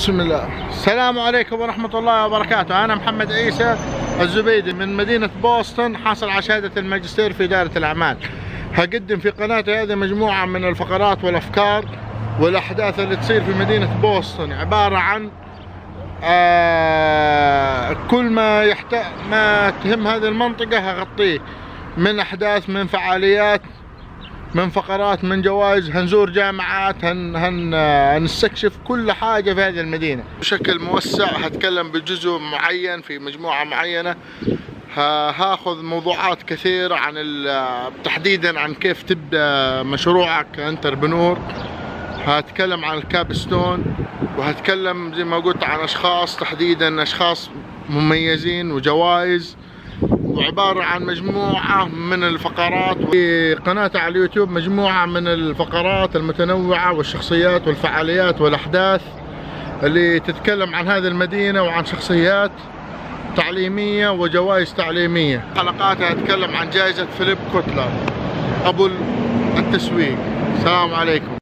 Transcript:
بسم الله. السلام عليكم ورحمة الله وبركاته. أنا محمد عيسى الزبيدي من مدينة بوسطن حاصل على شهادة الماجستير في إدارة الأعمال. هقدم في قناتي هذه مجموعة من الفقرات والأفكار والأحداث اللي تصير في مدينة بوسطن. عبارة عن آه كل ما يحتاج ما تهم هذه المنطقة هغطيه. من أحداث من فعاليات من فقرات من جوائز هنزور جامعات هن هن هنستكشف كل حاجة في هذه المدينة. بشكل موسع هتكلم بجزء معين في مجموعة معينة. ها- هاخذ موضوعات كثيرة عن تحديدا عن كيف تبدأ مشروعك كانتربنور هتكلم عن الكابستون وهتكلم زي ما قلت عن أشخاص تحديدا أشخاص مميزين وجوائز. وعبارة عن مجموعة من الفقرات. في قناتي على اليوتيوب مجموعة من الفقرات المتنوعة والشخصيات والفعاليات والأحداث اللي تتكلم عن هذه المدينة وعن شخصيات تعليمية وجوائز تعليمية. حلقاتها أتكلم عن جائزة فيليب كوتلر. أبو التسويق. السلام عليكم.